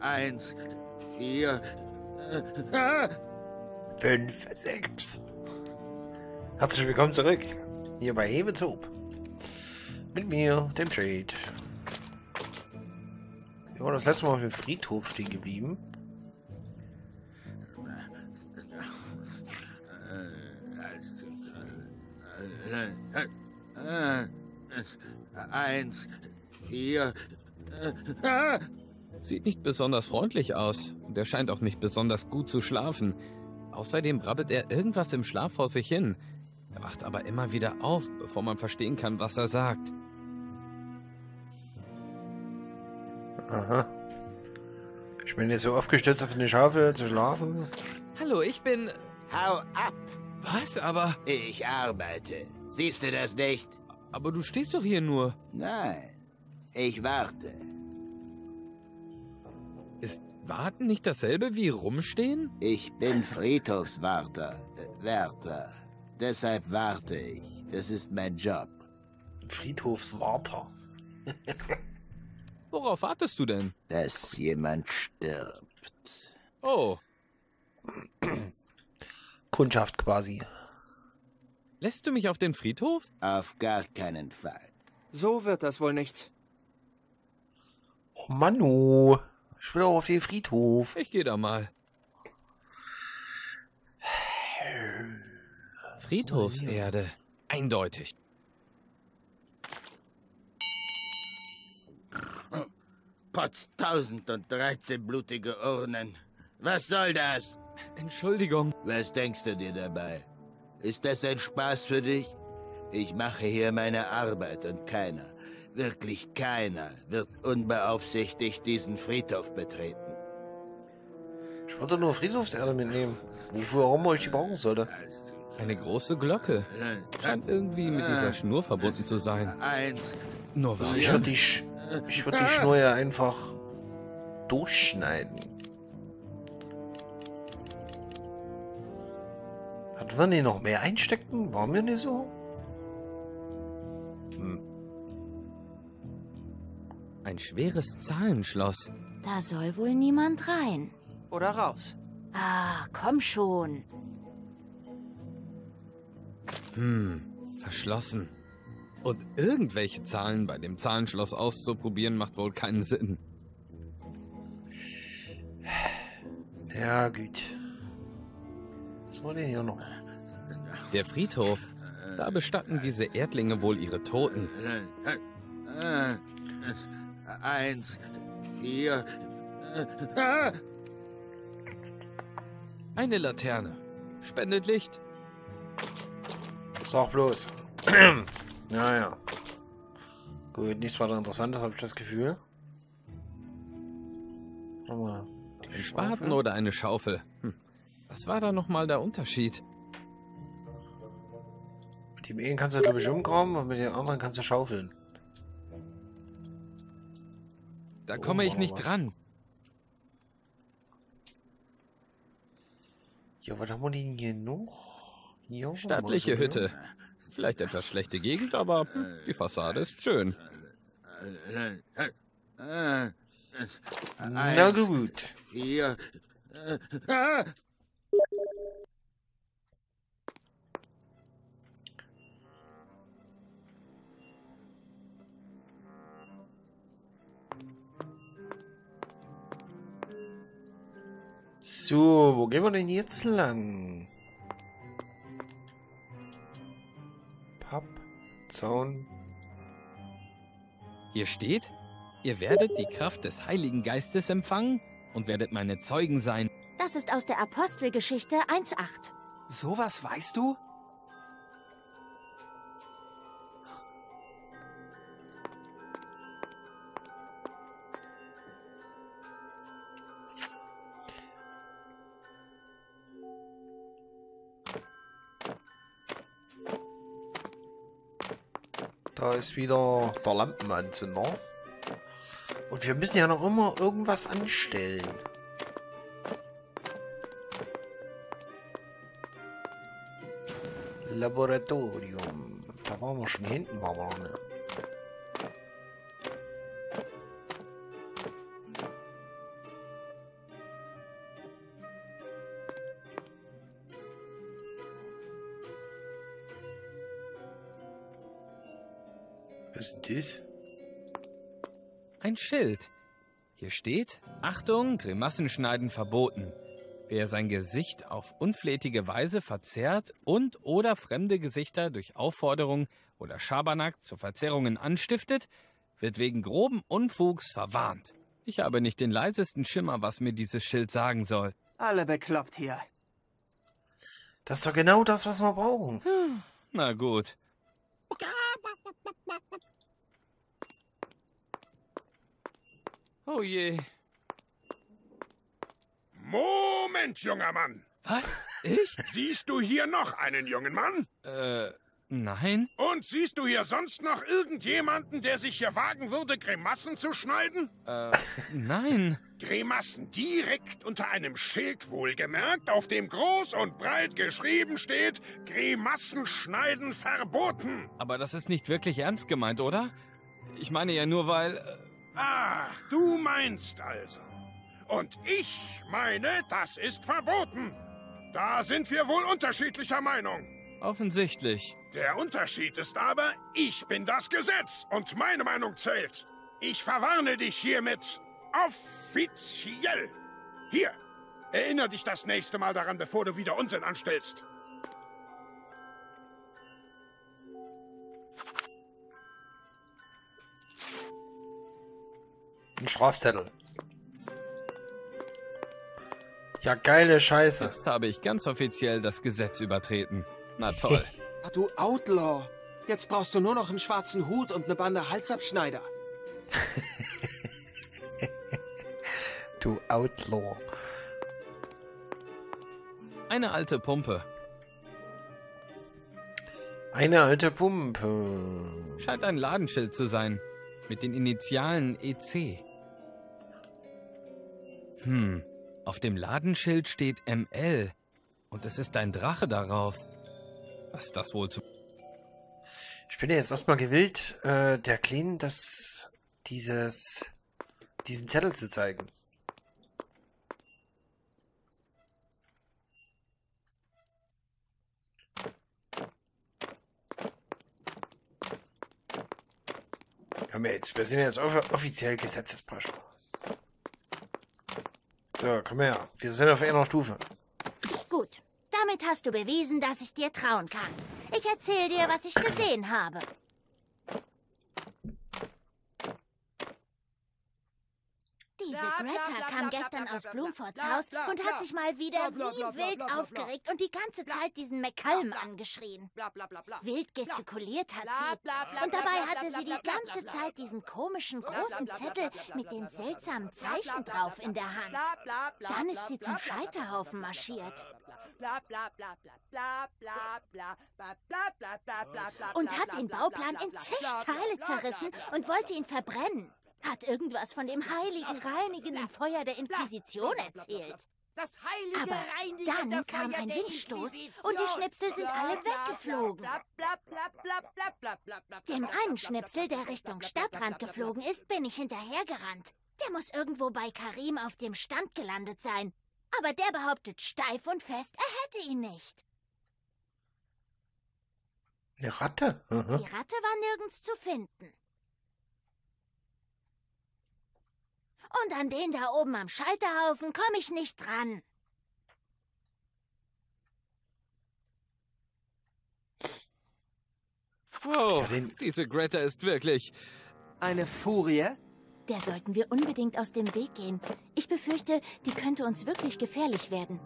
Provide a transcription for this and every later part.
Eins, vier! Fünf, sechs. Herzlich willkommen zurück. Hier bei Hevetop. Mit mir, dem Trade. Wir waren das letzte Mal auf dem Friedhof stehen geblieben. Eins, vier! Sieht nicht besonders freundlich aus und er scheint auch nicht besonders gut zu schlafen. Außerdem brabbelt er irgendwas im Schlaf vor sich hin. Er wacht aber immer wieder auf, bevor man verstehen kann, was er sagt. Aha. Ich bin jetzt so aufgestützt auf eine Schaufel zu schlafen. Hallo, ich bin... Hau ab! Was? Aber... Ich arbeite. Siehst du das nicht? Aber du stehst doch hier nur. Nein, ich warte. Ist Warten nicht dasselbe wie rumstehen? Ich bin Friedhofswärter. Äh, Wärter. Deshalb warte ich. Das ist mein Job. Friedhofswarter. Worauf wartest du denn? Dass jemand stirbt. Oh, Kundschaft quasi. lässt du mich auf den Friedhof? Auf gar keinen Fall. So wird das wohl nichts. Oh Manu. Ich will auch auf den Friedhof. Ich gehe da mal. Friedhofserde. Eindeutig. Potz tausend und dreizehn blutige Urnen. Was soll das? Entschuldigung. Was denkst du dir dabei? Ist das ein Spaß für dich? Ich mache hier meine Arbeit und keiner, wirklich keiner, wird unbeaufsichtigt diesen Friedhof betreten. Ich wollte nur Friedhofserde mitnehmen. Wofür auch immer ich die brauchen sollte. Eine große Glocke. Scheint irgendwie mit dieser Schnur verbunden zu sein. Eins, Nur Also warum? ich würde die, Sch ich würd die Schnur ja einfach durchschneiden. Hatten wir nicht noch mehr einstecken? Waren wir nicht so? Ein schweres Zahlenschloss. Da soll wohl niemand rein. Oder raus. Ah, komm schon. Hm, verschlossen. Und irgendwelche Zahlen bei dem Zahlenschloss auszuprobieren, macht wohl keinen Sinn. Ja, gut. Was war denn hier noch? Der Friedhof. Da bestatten diese Erdlinge wohl ihre Toten. Eins, vier, ah! Eine Laterne. Spendet Licht. Sag bloß. ja, ja. Gut, nichts weiter Interessantes, habe ich das Gefühl. Nochmal. Ein Spaten oder eine Schaufel. Hm. Was war da nochmal der Unterschied? Mit dem einen kannst du, glaube ich, umgraben und mit dem anderen kannst du schaufeln. Da Oh, komme ich noch nicht was. dran. Ja, was haben wir denn hier noch? Hier Stattliche so, Hütte. Vielleicht etwas schlechte Gegend, aber hm, die Fassade ist schön. Na gut. vier, So, wo gehen wir denn jetzt lang? Papp, Zaun. Hier steht, ihr werdet die Kraft des Heiligen Geistes empfangen und werdet meine Zeugen sein. Das ist aus der Apostelgeschichte 1.8. Sowas weißt du? Da ist wieder der Lampenanzünder. Und wir müssen ja noch immer irgendwas anstellen. Laboratorium. Da waren wir schon hinten, waren wir noch nicht. Was ist denn das? Ein Schild. Hier steht, Achtung, Grimassen schneiden verboten. Wer sein Gesicht auf unflätige Weise verzerrt und oder fremde Gesichter durch Aufforderung oder Schabernack zu Verzerrungen anstiftet, wird wegen groben Unfugs verwarnt. Ich habe nicht den leisesten Schimmer, was mir dieses Schild sagen soll. Alle bekloppt hier. Das ist doch genau das, was wir brauchen. Na gut. Oh je. Moment, junger Mann. Was? Ich? Siehst du hier noch einen jungen Mann? Äh, nein. Und siehst du hier sonst noch irgendjemanden, der sich hier wagen würde, Grimassen zu schneiden? Äh, nein. Grimassen direkt unter einem Schild wohlgemerkt, auf dem groß und breit geschrieben steht, Grimassen schneiden verboten. Aber das ist nicht wirklich ernst gemeint, oder? Ich meine ja nur, weil... äh, Ach, du meinst also. Und ich meine, das ist verboten. Da sind wir wohl unterschiedlicher Meinung. Offensichtlich. Der Unterschied ist aber, ich bin das Gesetz und meine Meinung zählt. Ich verwarne dich hiermit offiziell. Hier, erinnere dich das nächste Mal daran, bevor du wieder Unsinn anstellst. Ein Strafzettel. Ja, geile Scheiße. Jetzt habe ich ganz offiziell das Gesetz übertreten. Na toll. Du Outlaw. Jetzt brauchst du nur noch einen schwarzen Hut und eine Bande Halsabschneider. Du Outlaw. Eine alte Pumpe. Eine alte Pumpe. Scheint ein Ladenschild zu sein. Mit den Initialen EC. Hm. Auf dem Ladenschild steht ML. Und es ist ein Drache darauf. Was das wohl zu... Ich bin jetzt erstmal gewillt, äh, der Clean das, dieses, diesen Zettel zu zeigen. Wir jetzt, wir sind jetzt off offiziell Gesetzesbrecher. So, komm her. Wir sind auf einer Stufe. Damit hast du bewiesen, dass ich dir trauen kann. Ich erzähle dir, was ich gesehen habe. Diese Greta kam gestern aus Blumfords Haus und hat sich mal wieder wie wild aufgeregt und die ganze Zeit diesen McCallum angeschrien. Wild gestikuliert hat sie. Und dabei hatte sie die ganze Zeit diesen komischen großen Zettel mit den seltsamen Zeichen drauf in der Hand. Dann ist sie zum Scheiterhaufen marschiert. Und hat den Bauplan in zig Teile zerrissen und wollte ihn verbrennen. Hat irgendwas von dem heiligen, reinigenden Feuer der Inquisition erzählt. Das heilige Aber reinigende dann kam ein Windstoß und die Schnipsel sind Bla, alle bla, weggeflogen. bla, bla, bla, bla, bla, bla, bla, bla, Dem bla, einen bla, Schnipsel, bla, der bla, Richtung bla, bla, bla, Stadtrand bla, bla, geflogen ist, bin ich hinterhergerannt. Der muss irgendwo bei Karim auf dem Stand gelandet sein. Aber der behauptet steif und fest, er hätte ihn nicht. Eine Ratte? Die Mhm. Ratte war nirgends zu finden. Und an den da oben am Scheiterhaufen komme ich nicht dran. Wow, Ja, diese Greta ist wirklich... Eine Furie? Der sollten wir unbedingt aus dem Weg gehen. Ich befürchte, die könnte uns wirklich gefährlich werden.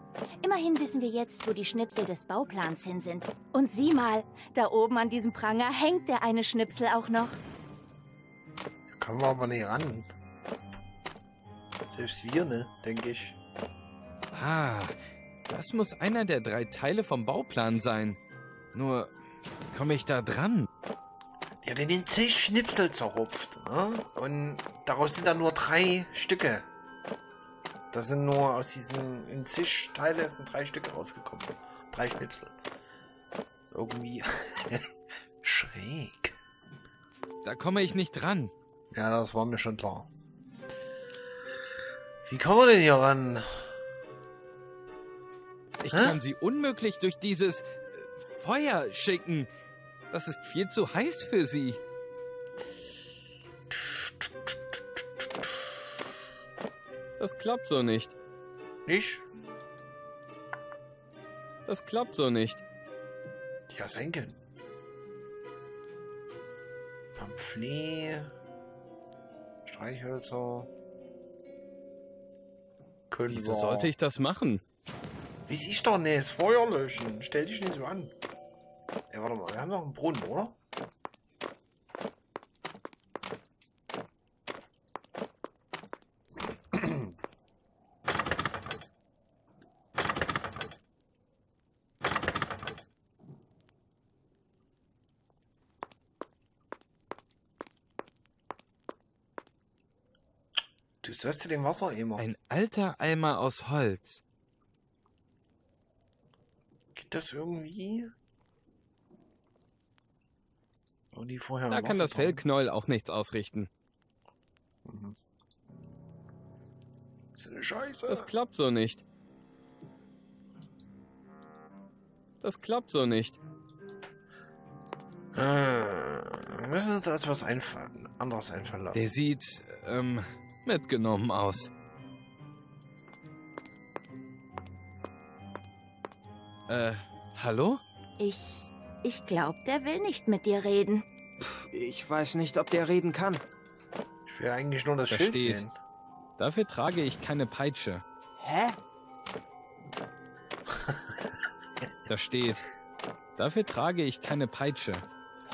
Immerhin wissen wir jetzt, wo die Schnipsel des Bauplans hin sind. Und sieh mal, da oben an diesem Pranger hängt der eine Schnipsel auch noch. Kommen wir aber nicht ran. Selbst wir, ne? Denke ich. Ah, das muss einer der drei Teile vom Bauplan sein. Nur, wie komme ich da dran? Hat in den zig Schnipsel zerrupft, ne? Und daraus sind dann nur drei Stücke. Das sind nur aus diesen in zig Teile sind drei Stücke rausgekommen. Drei Schnipsel. Ist irgendwie schräg. Da komme ich nicht dran. Ja, das war mir schon klar. Wie kommen wir denn hier ran? Ich Hä? kann sie unmöglich durch dieses Feuer schicken. Das ist viel zu heiß für sie. Das klappt so nicht. Ich? Das klappt so nicht. Ja, senken. Pamphlet. Streichhölzer. Können Wieso sollte ich das machen? Wie ist doch nicht? Feuer löschen. Stell dich nicht so an. Ja, warte mal. Wir haben noch einen Brunnen, oder? Du sollst dir den Wasser immer. Ein alter Eimer aus Holz. Geht das irgendwie? Und die vorher Da kann das? Fellknäuel auch nichts ausrichten. Das ist eine Scheiße. Das klappt so nicht. Das klappt so nicht. Äh, wir müssen uns also was einfallen, anderes einfallen lassen. Der sieht, ähm, mitgenommen aus. Äh, hallo? Ich. Ich glaube, der will nicht mit dir reden. Ich weiß nicht, ob der reden kann. Ich will eigentlich nur das Da Schild steht. sehen. Dafür trage ich keine Peitsche. Hä? Da steht. Dafür trage ich keine Peitsche.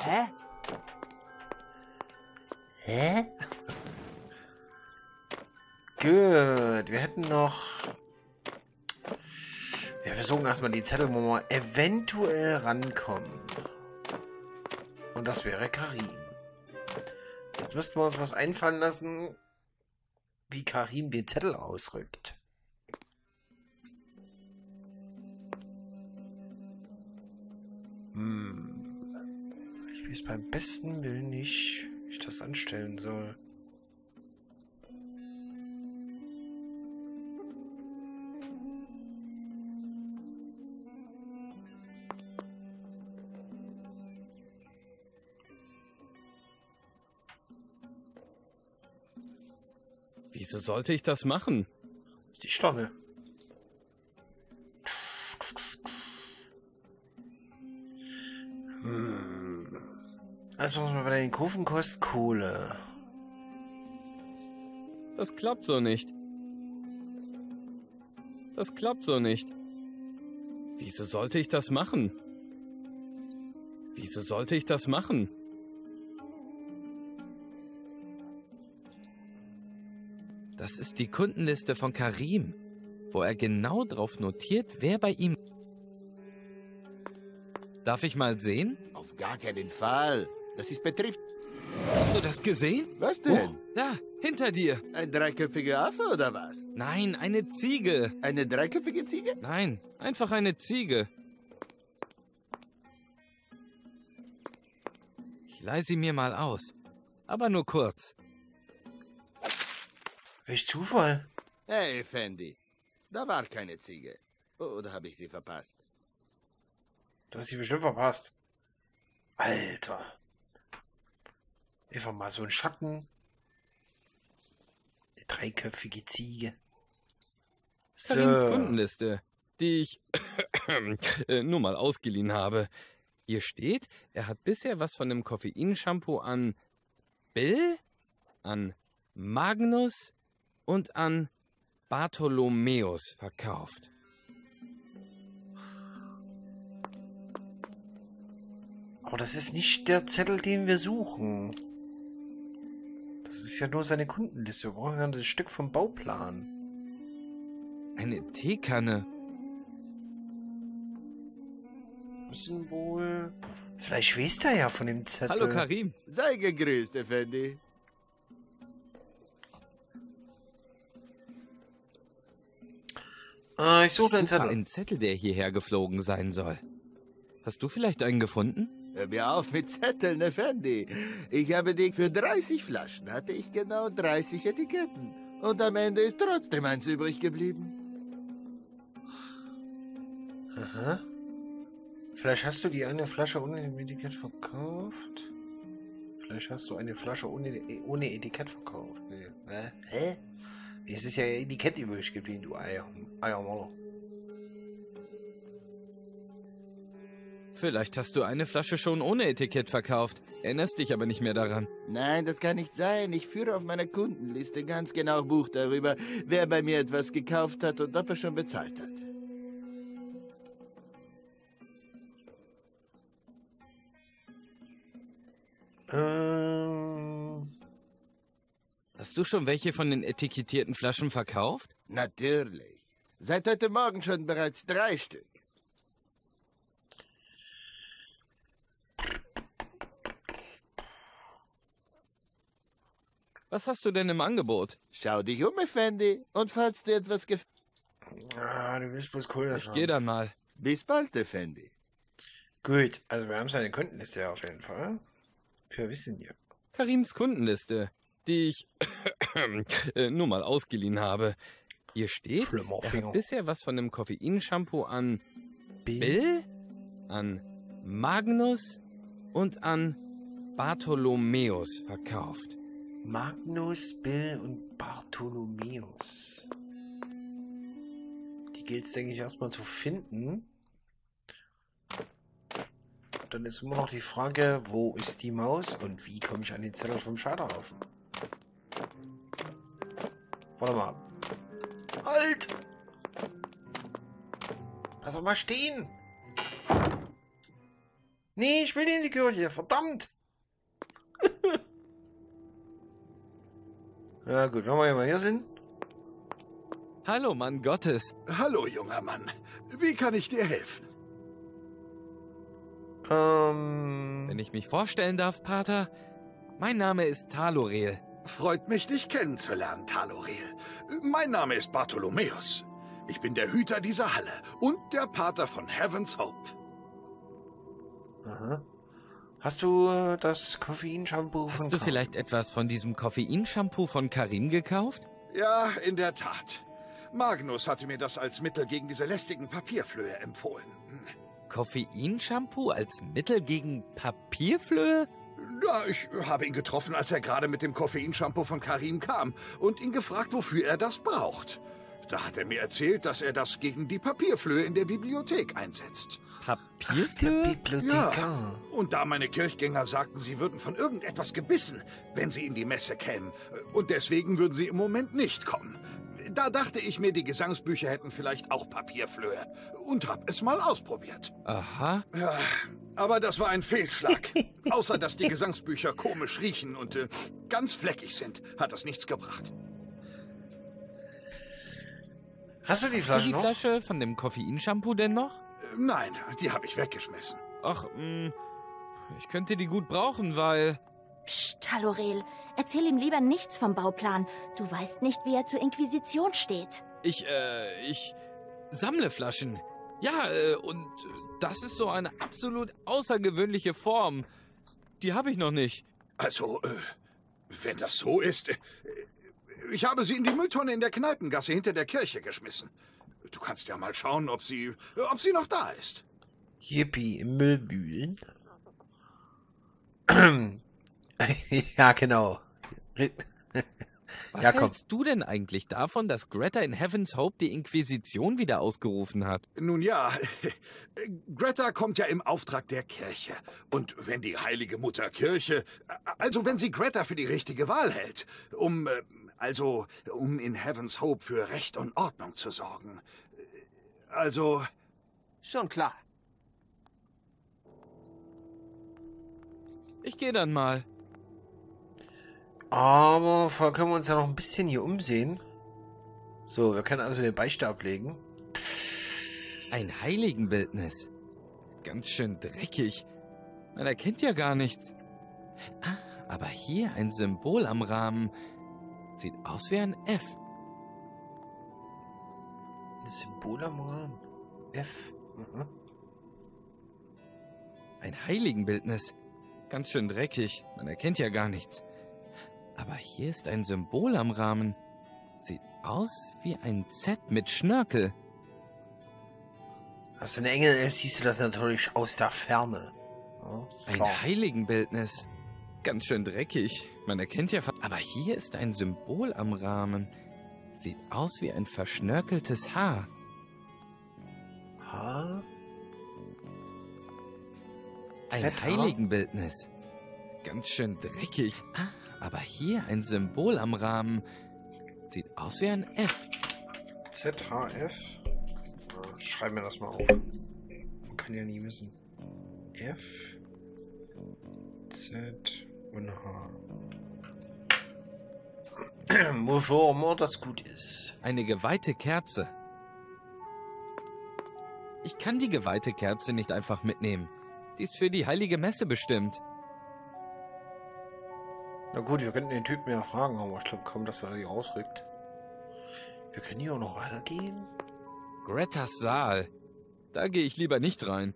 Hä? Hä? Gut, wir hätten noch... Ja, wir suchen erstmal die Zettel, wo wir eventuell rankommen. Und das wäre Karim. Jetzt müssten wir uns was einfallen lassen, wie Karim den Zettel ausrückt. Hm. Ich weiß beim besten Willen nicht, wie ich das anstellen soll. Wieso sollte ich das machen? Die Sterne. Hm. Also was man bei den Kufen kostet Kohle. Das klappt so nicht. Das klappt so nicht. Wieso sollte ich das machen? Wieso sollte ich das machen? Das ist die Kundenliste von Karim, wo er genau drauf notiert, wer bei ihm. Darf ich mal sehen? Auf gar keinen Fall. Das ist betrifft. Hast du das gesehen? Was denn? Da, hinter dir. Ein dreiköpfiger Affe oder was? Nein, eine Ziege. Eine dreiköpfige Ziege? Nein, einfach eine Ziege. Ich leih sie mir mal aus. Aber nur kurz. Welch Zufall. Hey, Fendi. Da war keine Ziege. Oder habe ich sie verpasst? Du hast sie bestimmt verpasst. Alter. Einfach mal so ein Schatten. Eine dreiköpfige Ziege. So. Kundenliste, die ich äh, nur mal ausgeliehen habe. Hier steht, er hat bisher was von dem Koffeinshampoo an Bill, an Magnus und an Bartholomäus verkauft. Aber das ist nicht der Zettel, den wir suchen. Das ist ja nur seine Kundenliste. Wir brauchen ja das Stück vom Bauplan. Eine Teekanne. Müssen wohl... Vielleicht weiß er ja von dem Zettel. Hallo Karim. Sei gegrüßt, Effendi. Äh, ich suche Super, Zettel. ein Zettel, der hierher geflogen sein soll. Hast du vielleicht einen gefunden? Hör mir auf mit Zetteln, Effendi. Ich habe dich für 30 Flaschen, hatte ich genau 30 Etiketten. Und am Ende ist trotzdem eins übrig geblieben. Aha. Vielleicht hast du die eine Flasche ohne Etikett verkauft? Vielleicht hast du eine Flasche ohne, ohne Etikett verkauft. Nee. Hä? Es ist ja Etikett übrig geblieben, du Eier, Eiermaler. Vielleicht hast du eine Flasche schon ohne Etikett verkauft, erinnerst dich aber nicht mehr daran. Nein, das kann nicht sein. Ich führe auf meiner Kundenliste ganz genau Buch darüber, wer bei mir etwas gekauft hat und ob er schon bezahlt hat. Ähm, Hast du schon welche von den etikettierten Flaschen verkauft? Natürlich. Seit heute Morgen schon bereits drei Stück. Was hast du denn im Angebot? Schau dich um, Effendi. Und falls dir etwas gefällt, ah, du willst bloß Kohle Ich geh dann mal. bis bald, Effendi. Gut, also wir haben seine Kundenliste auf jeden Fall. Wir wissen ja. Karims Kundenliste, die ich äh, nur mal ausgeliehen habe. Hier steht, er hat bisher was von dem Koffeinshampoo an Bill, an Magnus und an Bartholomäus verkauft. Magnus, Bill und Bartholomäus. Die gilt es, denke ich, erstmal zu finden. Dann ist immer noch die Frage, wo ist die Maus und wie komme ich an den Zettel vom Scheiterhaufen? Warte mal. Halt! Lass doch mal stehen! Nee, ich will nicht in die Kirche, verdammt! ja gut, wenn wir hier mal hier sind. Hallo, Mann Gottes. Hallo, junger Mann. Wie kann ich dir helfen? Ähm, Wenn ich mich vorstellen darf, Pater, mein Name ist Talorel. Freut mich, dich kennenzulernen, Talorel. Mein Name ist Bartholomäus. Ich bin der Hüter dieser Halle und der Pater von Heaven's Hope. Aha. Hast du äh, das Koffeinshampoo von Hast du vielleicht etwas von diesem Koffeinshampoo von Karim gekauft? Ja, in der Tat. Magnus hatte mir das als Mittel gegen diese lästigen Papierflöhe empfohlen. Koffeinshampoo als Mittel gegen Papierflöhe? Ja, ich habe ihn getroffen, als er gerade mit dem Koffeinshampoo von Karim kam und ihn gefragt, wofür er das braucht. Da hat er mir erzählt, dass er das gegen die Papierflöhe in der Bibliothek einsetzt. Der Papierflöhe? Bibliothekar. Und da meine Kirchgänger sagten, sie würden von irgendetwas gebissen, wenn sie in die Messe kämen. Und deswegen würden sie im Moment nicht kommen. Da dachte ich mir, die Gesangsbücher hätten vielleicht auch Papierflöhe. Und hab es mal ausprobiert. Aha. Ja, aber das war ein Fehlschlag. Außer, dass die Gesangsbücher komisch riechen und äh, ganz fleckig sind, hat das nichts gebracht. Hast du die Hast du Flasche die noch? Flasche von dem Koffeinshampoo denn noch? Äh, Nein, die habe ich weggeschmissen. Ach, mh, ich könnte die gut brauchen, weil... Psst, Talorel. Erzähl ihm lieber nichts vom Bauplan. Du weißt nicht, wie er zur Inquisition steht. Ich, äh, ich sammle Flaschen. Ja, äh, und das ist so eine absolut außergewöhnliche Form. Die habe ich noch nicht. Also, äh, wenn das so ist, äh, ich habe sie in die Mülltonne in der Kneipengasse hinter der Kirche geschmissen. Du kannst ja mal schauen, ob sie, ob sie noch da ist. Yippie, im Müll wühlen. ja, genau. Was Ja, hältst du denn eigentlich davon, dass Greta in Heaven's Hope die Inquisition wieder ausgerufen hat? Nun ja, Greta kommt ja im Auftrag der Kirche. Und wenn die heilige Mutter Kirche, also wenn sie Greta für die richtige Wahl hält, um, äh, also, um in Heaven's Hope für Recht und Ordnung zu sorgen. Also, Schon klar. Ich gehe dann mal. Aber vorher können wir uns ja noch ein bisschen hier umsehen. So, wir können also den Beistab legen. Ein Heiligenbildnis. Ganz schön dreckig. Man erkennt ja gar nichts. Ah, aber hier ein Symbol am Rahmen. Sieht aus wie ein F. Das Symbol am Rahmen. F. Mhm. Ein Heiligenbildnis. Ganz schön dreckig. Man erkennt ja gar nichts. Aber hier ist ein Symbol am Rahmen. Sieht aus wie ein Z mit Schnörkel. Hast du eine Engel, äh, siehst du das natürlich aus der Ferne. Ja, ist Ein. Heiligenbildnis. Ganz schön dreckig. Man erkennt ja. Aber hier ist ein Symbol am Rahmen. Sieht aus wie ein verschnörkeltes Haar. H. Ein? Heiligenbildnis. Ganz schön dreckig. Aber hier ein Symbol am Rahmen. Sieht aus wie ein F. ZHF. Ja, Schreiben wir das mal auf. Man kann ja nie wissen. F. Z und H. Immer das gut ist. Eine geweihte Kerze. Ich kann die geweihte Kerze nicht einfach mitnehmen. Die ist für die heilige Messe bestimmt. Na gut, wir könnten den Typen ja fragen, aber ich glaube kaum, dass er die ausrückt. Wir können hier auch noch weitergehen. Gretas Saal. Da gehe ich lieber nicht rein.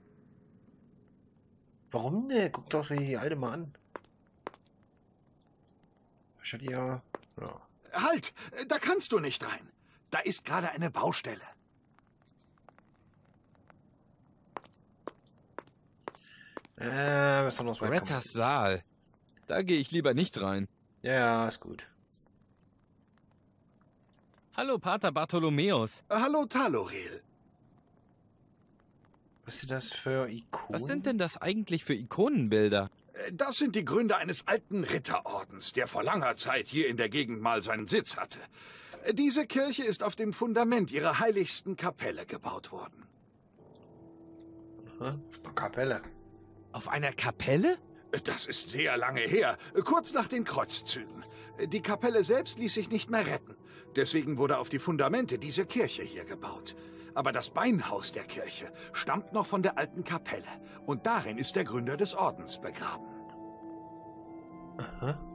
Warum ne? Guck doch die alte mal an. Ich hatte ja. Ja. Halt! Da kannst du nicht rein. Da ist gerade eine Baustelle. Äh, besonders weit kommen. Gretas Saal. Da gehe ich lieber nicht rein. Ja, ist gut. Hallo, Pater Bartholomäus. Hallo, Talorel. Was sind das für Ikonen? Was sind denn das eigentlich für Ikonenbilder? Das sind die Gründe eines alten Ritterordens, der vor langer Zeit hier in der Gegend mal seinen Sitz hatte. Diese Kirche ist auf dem Fundament ihrer heiligsten Kapelle gebaut worden. Der Kapelle. Auf einer Kapelle? Das ist sehr lange her, kurz nach den Kreuzzügen. Die Kapelle selbst ließ sich nicht mehr retten. Deswegen wurde auf die Fundamente diese Kirche hier gebaut. Aber das Beinhaus der Kirche stammt noch von der alten Kapelle. Und darin ist der Gründer des Ordens begraben. Aha.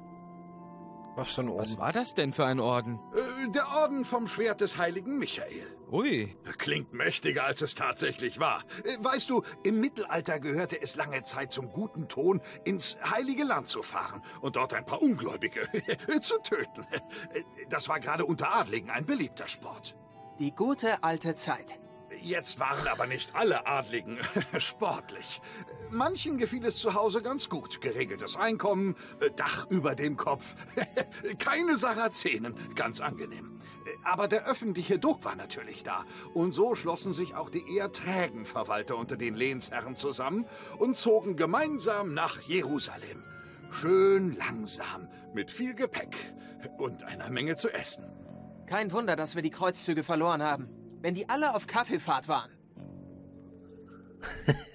Was für ein Orden? Was war das denn für ein Orden? Äh, Der Orden vom Schwert des heiligen Michael. Ui, Klingt mächtiger, als es tatsächlich war. Äh, Weißt du, im Mittelalter gehörte es lange Zeit zum guten Ton, ins Heilige Land zu fahren und dort ein paar Ungläubige zu töten. Äh, Das war gerade unter Adligen ein beliebter Sport. Die gute alte Zeit. Jetzt waren aber nicht alle Adligen sportlich. Manchen gefiel es zu Hause ganz gut. Geregeltes Einkommen, Dach über dem Kopf, keine Sarazenen, ganz angenehm. Aber der öffentliche Druck war natürlich da. Und so schlossen sich auch die eher trägen Verwalter unter den Lehnsherren zusammen und zogen gemeinsam nach Jerusalem. Schön langsam, mit viel Gepäck und einer Menge zu essen. Kein Wunder, dass wir die Kreuzzüge verloren haben. Wenn die alle auf Kaffeefahrt waren.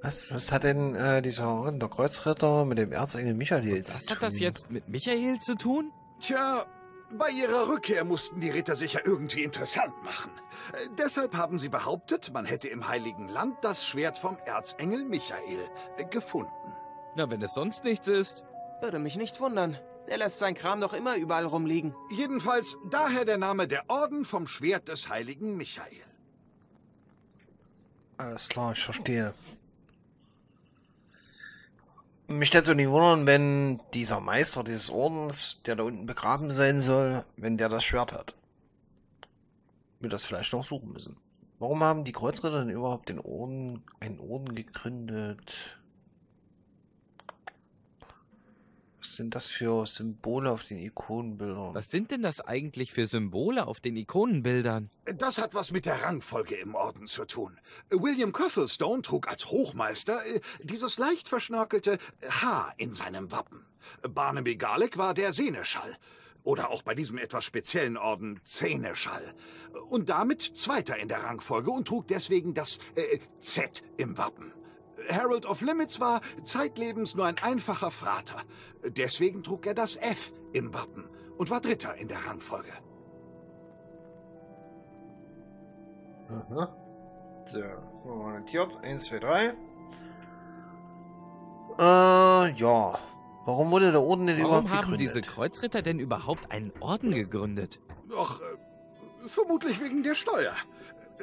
Was, was hat denn äh, dieser Orden der Kreuzritter mit dem Erzengel Michael zu was tun? hat das jetzt mit Michael zu tun? Tja, bei ihrer Rückkehr mussten die Ritter sich ja irgendwie interessant machen. Äh, deshalb haben sie behauptet, man hätte im Heiligen Land das Schwert vom Erzengel Michael äh, gefunden. Na, wenn es sonst nichts ist. Würde mich nicht wundern. Der lässt sein Kram doch immer überall rumliegen. Jedenfalls daher der Name der Orden vom Schwert des Heiligen Michael. Alles klar, ich verstehe. Mich stellt so nicht wundern, wenn dieser Meister dieses Ordens, der da unten begraben sein soll, wenn der das Schwert hat. Wir das vielleicht noch suchen müssen. Warum haben die Kreuzritter denn überhaupt den Orden, einen Orden gegründet? Was sind das für Symbole auf den Ikonenbildern? Was sind denn das eigentlich für Symbole auf den Ikonenbildern? Das hat was mit der Rangfolge im Orden zu tun. William Cothelstone trug als Hochmeister äh, dieses leicht verschnörkelte H in seinem Wappen. Barnaby Garlick war der Seneschall. Oder auch bei diesem etwas speziellen Orden Zähneschall. Und damit Zweiter in der Rangfolge und trug deswegen das äh, Z im Wappen. Harold of Limits war zeitlebens nur ein einfacher Frater. Deswegen trug er das F im Wappen und war Dritter in der Rangfolge. Aha. So, haben notiert. 1, 2, 3. Äh, ja. Warum wurde der Orden denn Warum überhaupt haben gegründet? diese Kreuzritter denn überhaupt einen Orden gegründet? Ach, äh, vermutlich wegen der Steuer.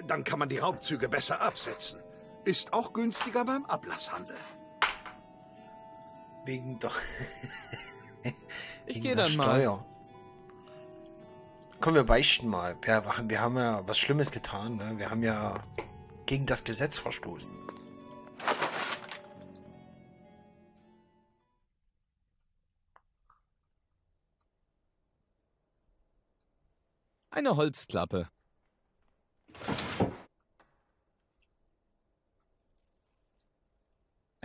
Dann kann man die Raubzüge besser absetzen. Ist auch günstiger beim Ablasshandel. Wegen der... Ich gehe dann mal. Steuer. Komm, wir beichten mal. Wir, wir haben ja was Schlimmes getan. Ne? Wir haben ja gegen das Gesetz verstoßen. Eine Holzklappe.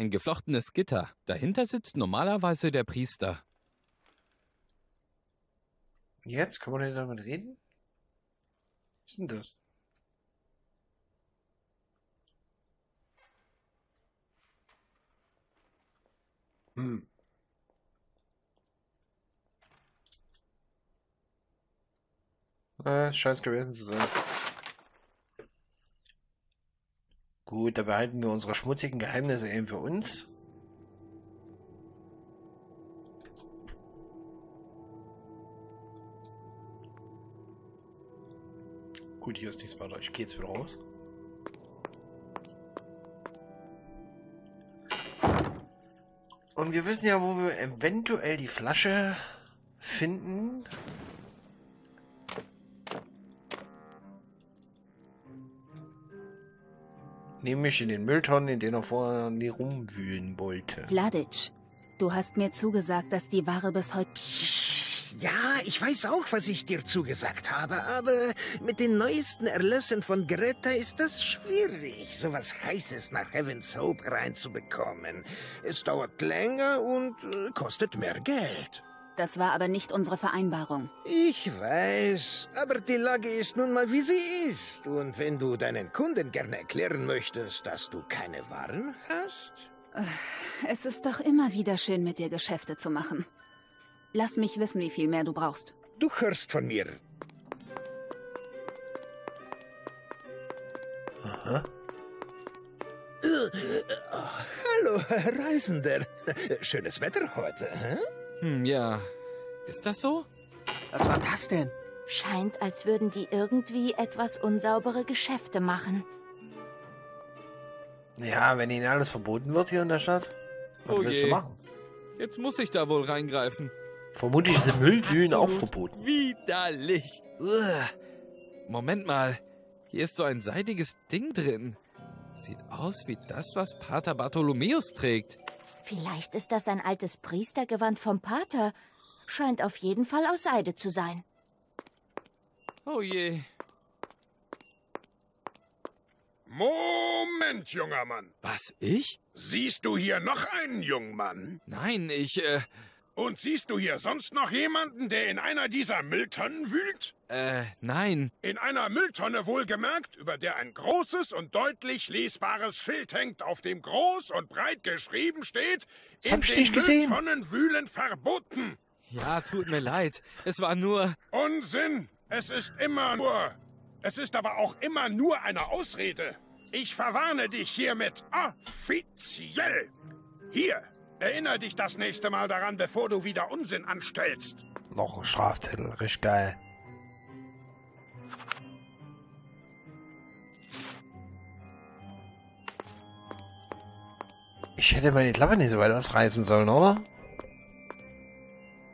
Ein geflochtenes Gitter. Dahinter sitzt normalerweise der Priester. Jetzt? Kann man denn damit reden? Was ist denn das? Hm. Äh, scheiß gewesen zu sein. Gut, da behalten wir unsere schmutzigen Geheimnisse eben für uns. Gut, hier ist nichts weiter. Ich gehe jetzt wieder raus. Und wir wissen ja, wo wir eventuell die Flasche finden. Nämlich in den Mülltonnen, in denen er vorher nie rumwühlen wollte. Vladic, du hast mir zugesagt, dass die Ware bis heute... Ja, ich weiß auch, was ich dir zugesagt habe, aber mit den neuesten Erlössen von Greta ist das schwierig, sowas Heißes nach Heaven's Hope reinzubekommen. Es dauert länger und äh, kostet mehr Geld. Das war aber nicht unsere Vereinbarung. Ich weiß, aber die Lage ist nun mal wie sie ist. Und wenn du deinen Kunden gerne erklären möchtest, dass du keine Waren hast? Es ist doch immer wieder schön, mit dir Geschäfte zu machen. Lass mich wissen, wie viel mehr du brauchst. Du hörst von mir. Aha. Hallo, Reisender. Schönes Wetter heute, hä? Hm, ja. Ist das so? Was war das denn? Scheint, als würden die irgendwie etwas unsaubere Geschäfte machen. Ja, wenn ihnen alles verboten wird hier in der Stadt, was Oh willst du je. machen? Jetzt muss ich da wohl reingreifen. Vermutlich sind Müllwühlen auch verboten. Widerlich. Uah. Moment mal. Hier ist so ein seidiges Ding drin. Sieht aus wie das, was Pater Bartholomäus trägt. Vielleicht ist das ein altes Priestergewand vom Pater. Scheint auf jeden Fall aus Seide zu sein. Oh je. Moment, junger Mann. Was, ich? Siehst du hier noch einen jungen Mann? Nein, ich, äh, Und siehst du hier sonst noch jemanden, der in einer dieser Mülltonnen wühlt? äh, nein. In einer Mülltonne wohlgemerkt, über der ein großes und deutlich lesbares Schild hängt, auf dem groß und breit geschrieben steht, Das in den nicht gesehen. Mülltonnen wühlen verboten. Ja, tut mir leid. Es war nur. Unsinn! Es ist immer nur. Es ist aber auch immer nur eine Ausrede. Ich verwarne dich hiermit offiziell. Hier, erinnere dich das nächste Mal daran, bevor du wieder Unsinn anstellst. Noch ein Strafzettel, richtig geil. Ich hätte meine Klappe nicht so weit ausreißen sollen, oder?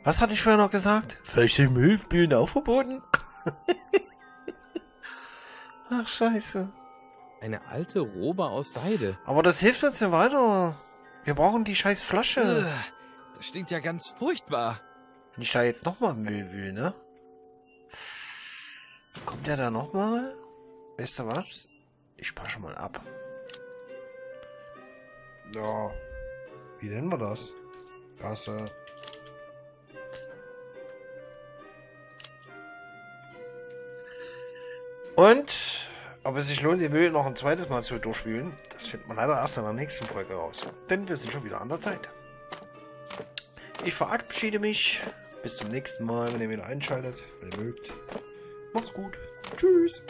Was hatte ich vorher noch gesagt? Vielleicht sind Müllbühnen auch verboten? Ach, scheiße. Eine alte Robe aus Seide. Aber das hilft uns nicht weiter. Wir brauchen die scheiß Flasche. Ugh, Das stinkt ja ganz furchtbar. Wenn ich da jetzt nochmal Müll will, ne? Kommt der da nochmal? Weißt du was? Ich spare schon mal ab. Ja. Wie nennen wir das? Gasse. Und ob es sich lohnt, den Müll noch ein zweites Mal zu durchwühlen, das findet man leider erst in der nächsten Folge raus. Denn wir sind schon wieder an der Zeit. Ich verabschiede mich. Bis zum nächsten Mal, wenn ihr wieder einschaltet, wenn ihr mögt. Macht's gut. Tschüss.